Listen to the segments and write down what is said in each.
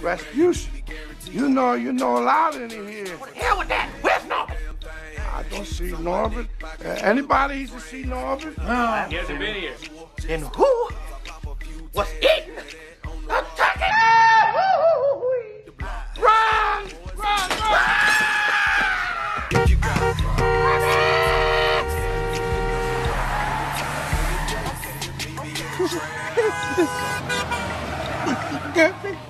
Rasputia. You know, you know a lot in here. What the hell with that? Where's Norbit? I don't see Norbit. Uh, anybody to see Norbit? Oh, He hasn't been here. And who was eating the turkey? Run! Run! Run! Girlfriend, hug like me.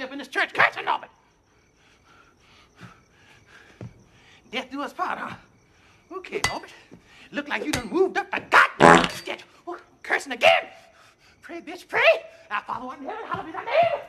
Up in this church cursing on me. Death do us part, huh? Okay, Norbit. Look like you done moved up the goddamn schedule. Oh, cursing again. Pray, bitch, pray. I follow on heaven. Hallowed be thy name.